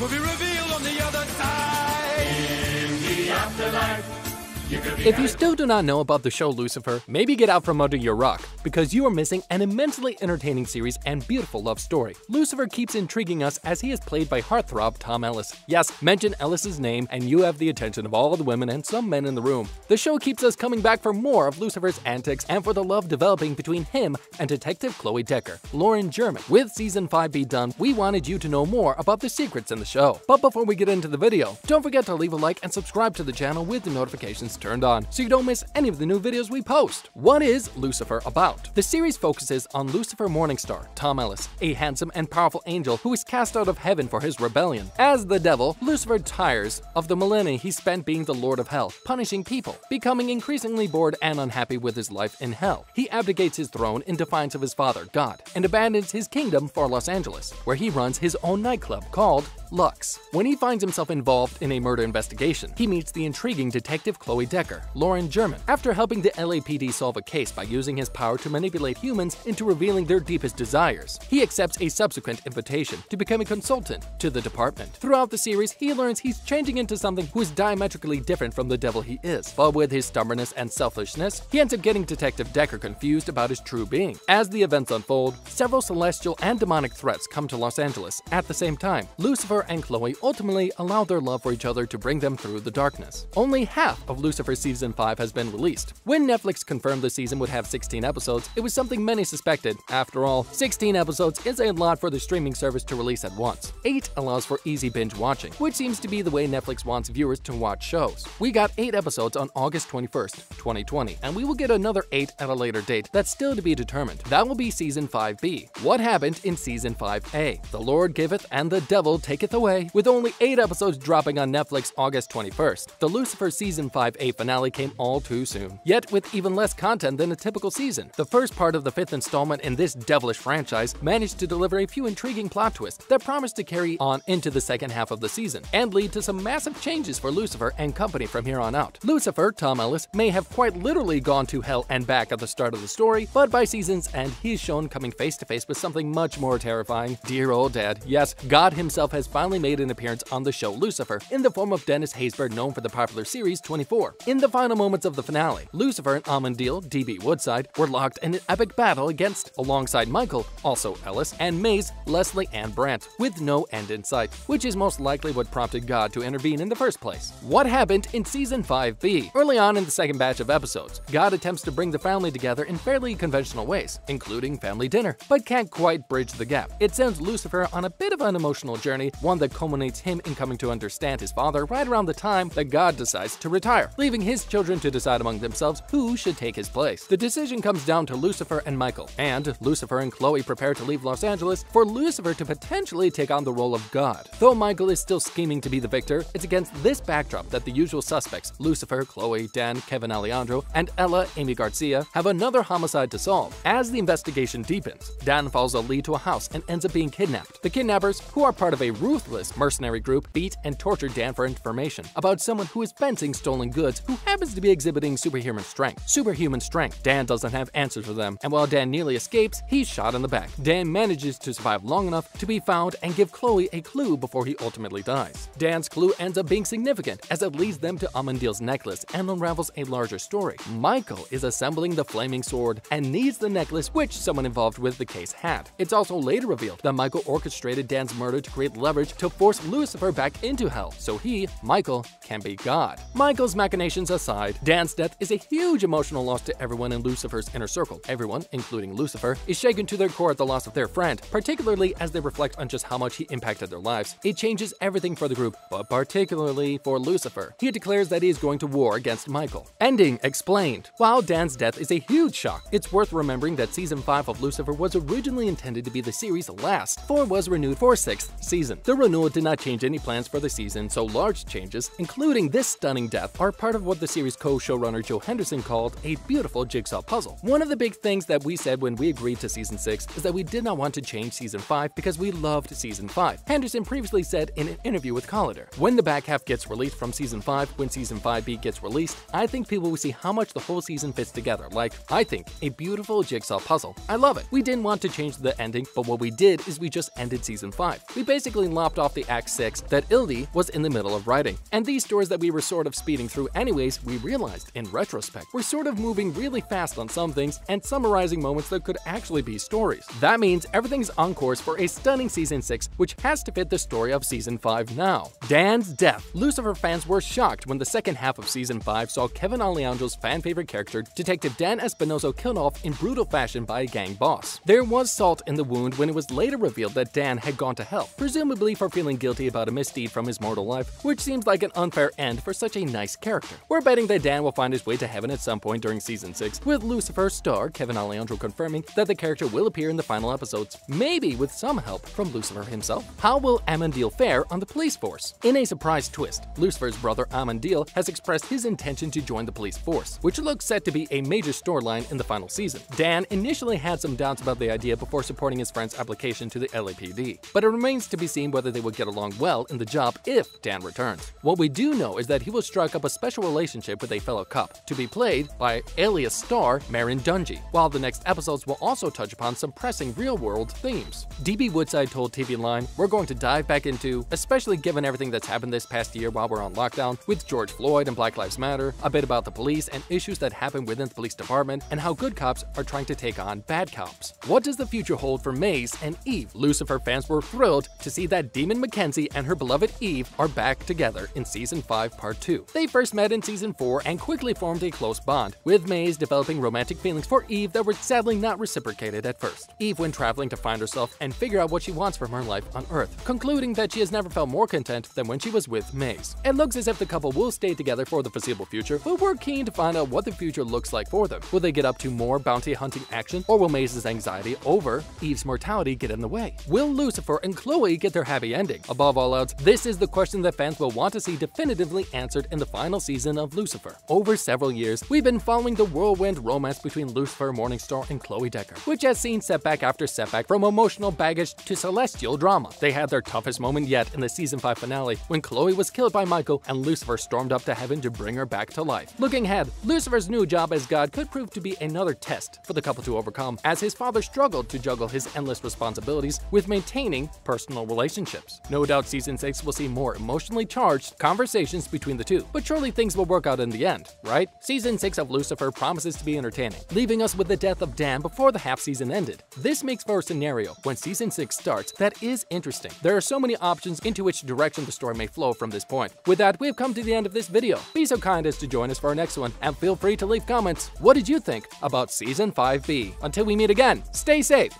will be revealed on the other side. In the afterlife. If you still do not know about the show Lucifer, maybe get out from under your rock, because you are missing an immensely entertaining series and beautiful love story. Lucifer keeps intriguing us as he is played by heartthrob Tom Ellis. Yes, mention Ellis's name and you have the attention of all the women and some men in the room. The show keeps us coming back for more of Lucifer's antics and for the love developing between him and Detective Chloe Decker, Lauren German. With season 5 be done, we wanted you to know more about the secrets in the show. But before we get into the video, don't forget to leave a like and subscribe to the channel with the notifications turned on so you don't miss any of the new videos we post. What is Lucifer about? The series focuses on Lucifer Morningstar, Tom Ellis, a handsome and powerful angel who is cast out of heaven for his rebellion. As the devil, Lucifer tires of the millennia he spent being the Lord of Hell, punishing people, becoming increasingly bored and unhappy with his life in hell. He abdicates his throne in defiance of his father, God, and abandons his kingdom for Los Angeles, where he runs his own nightclub called Lux. When he finds himself involved in a murder investigation, he meets the intriguing detective Chloe Decker, Lauren German. After helping the LAPD solve a case by using his power to manipulate humans into revealing their deepest desires, he accepts a subsequent invitation to become a consultant to the department. Throughout the series, he learns he's changing into something who is diametrically different from the devil he is, but with his stubbornness and selfishness, he ends up getting Detective Decker confused about his true being. As the events unfold, several celestial and demonic threats come to Los Angeles at the same time. Lucifer and Chloe ultimately allow their love for each other to bring them through the darkness. Only half of Lucifer season 5 has been released. When Netflix confirmed the season would have 16 episodes, it was something many suspected. After all, 16 episodes is a lot for the streaming service to release at once. 8 allows for easy binge watching, which seems to be the way Netflix wants viewers to watch shows. We got 8 episodes on August 21st, 2020, and we will get another 8 at a later date that's still to be determined. That will be season 5B. What happened in season 5A? The Lord giveth and the devil taketh away. With only 8 episodes dropping on Netflix August 21st, the Lucifer season 5A finale came all too soon. Yet with even less content than a typical season. The first part of the fifth installment in this devilish franchise managed to deliver a few intriguing plot twists that promised to carry on into the second half of the season and lead to some massive changes for Lucifer and company from here on out. Lucifer, Tom Ellis, may have quite literally gone to hell and back at the start of the story, but by season's end, he's shown coming face to face with something much more terrifying. Dear old dad, yes, God himself has finally made an appearance on the show Lucifer in the form of Dennis Haysbert known for the popular series 24. In the final moments of the finale, Lucifer and Amenadiel, DB Woodside, were locked in an epic battle against, alongside Michael, also Ellis, and Maze, Lesley-Ann Brandt, with no end in sight, which is most likely what prompted God to intervene in the first place. What happened in Season 5B? Early on in the second batch of episodes, God attempts to bring the family together in fairly conventional ways, including family dinner, but can't quite bridge the gap. It sends Lucifer on a bit of an emotional journey, one that culminates him in coming to understand his father right around the time that God decides to retire, leaving his children to decide among themselves who should take his place. The decision comes down to Lucifer and Michael, and Lucifer and Chloe prepare to leave Los Angeles for Lucifer to potentially take on the role of God. Though Michael is still scheming to be the victor, it's against this backdrop that the usual suspects, Lucifer, Chloe, Dan, Kevin Alejandro, and Ella, Aimee Garcia, have another homicide to solve. As the investigation deepens, Dan follows a lead to a house and ends up being kidnapped. The kidnappers, who are part of a ruthless mercenary group, beat and torture Dan for information about someone who is fencing stolen goods who happens to be exhibiting superhuman strength. Superhuman strength. Dan doesn't have answers for them, and while Dan nearly escapes, he's shot in the back. Dan manages to survive long enough to be found and give Chloe a clue before he ultimately dies. Dan's clue ends up being significant as it leads them to Amenadiel's necklace and unravels a larger story. Michael is assembling the flaming sword and needs the necklace which someone involved with the case had. It's also later revealed that Michael orchestrated Dan's murder to create leverage to force Lucifer back into hell, so he, Michael, can be God. Michael's machinations aside, Dan's death is a huge emotional loss to everyone in Lucifer's inner circle. Everyone, including Lucifer, is shaken to their core at the loss of their friend, particularly as they reflect on just how much he impacted their lives. It changes everything for the group, but particularly for Lucifer. He declares that he is going to war against Michael. Ending explained. While Dan's death is a huge shock, it's worth remembering that season 5 of Lucifer was originally intended to be the series' last, for it was renewed for a sixth season. The renewal did not change any plans for the season, so large changes, including this stunning death, are part of what the series co-showrunner Joe Henderson called a beautiful jigsaw puzzle. One of the big things that we said when we agreed to season 6 is that we did not want to change season 5 because we loved season 5. Henderson previously said in an interview with Collider, when the back half gets released from season 5, when season 5B gets released, I think people will see how much the whole season fits together. Like, I think, a beautiful jigsaw puzzle. I love it. We didn't want to change the ending, but what we did is we just ended season 5. We basically lopped off the Act 6 that Ildy was in the middle of writing. And these stories that we were sort of speeding through anyways, we realized, in retrospect, we're sort of moving really fast on some things and summarizing moments that could actually be stories. That means everything's on course for a stunning Season 6, which has to fit the story of Season 5 now. Dan's death. Lucifer fans were shocked when the second half of Season 5 saw Kevin Alejandro's fan-favorite character, Detective Dan Espinoza killed off in brutal fashion by a gang boss. There was salt in the wound when it was later revealed that Dan had gone to hell, presumably for feeling guilty about a misdeed from his mortal life, which seems like an unfair end for such a nice character. We're betting that Dan will find his way to heaven at some point during Season 6, with Lucifer's star Kevin Alejandro confirming that the character will appear in the final episodes, maybe with some help from Lucifer himself. How will Amenadiel fare on the police force? In a surprise twist, Lucifer's brother Amenadiel has expressed his intention to join the police force, which looks set to be a major storyline in the final season. Dan initially had some doubts about the idea before supporting his friend's application to the LAPD, but it remains to be seen whether they would get along well in the job if Dan returns. What we do know is that he will strike up a special relationship with a fellow cop, to be played by Alias star Merrin Dungey, while the next episodes will also touch upon some pressing real-world themes. DB Woodside told TV Line, we're going to dive back into, especially given everything that's happened this past year while we're on lockdown, with George Floyd and Black Lives Matter, a bit about the police and issues that happen within the police department, and how good cops are trying to take on bad cops. What does the future hold for Maze and Eve? Lucifer fans were thrilled to see that Demon Mazikeen and her beloved Eve are back together in Season 5 Part 2. They first met in Season 4 and quickly formed a close bond, with Maze developing romantic feelings for Eve that were sadly not reciprocated at first. Eve went traveling to find herself and figure out what she wants from her life on Earth, concluding that she has never felt more content than when she was with Maze. It looks as if the couple will stay together for the foreseeable future, but we're keen to find out what the future looks like for them. Will they get up to more bounty hunting action, or will Maze's anxiety over Eve's mortality get in the way? Will Lucifer and Chloe get their happy ending? Above all else, this is the question that fans will want to see definitively answered in the final season of Lucifer. Over several years, we've been following the whirlwind romance between Lucifer Morningstar and Chloe Decker, which has seen setback after setback from emotional baggage to celestial drama. They had their toughest moment yet in the season 5 finale when Chloe was killed by Michael and Lucifer stormed up to heaven to bring her back to life. Looking ahead, Lucifer's new job as God could prove to be another test for the couple to overcome, as his father struggled to juggle his endless responsibilities with maintaining personal relationships. No doubt season 6 will see more emotionally charged conversations between the two, but surely things will work out in the end, right? Season 6 of Lucifer promises to be entertaining, leaving us with the death of Dan before the half season ended. This makes for a scenario when season 6 starts that is interesting. There are so many options into which direction the story may flow from this point. With that, we've come to the end of this video. Be so kind as to join us for our next one, and feel free to leave comments. What did you think about Season 5B? Until we meet again, stay safe!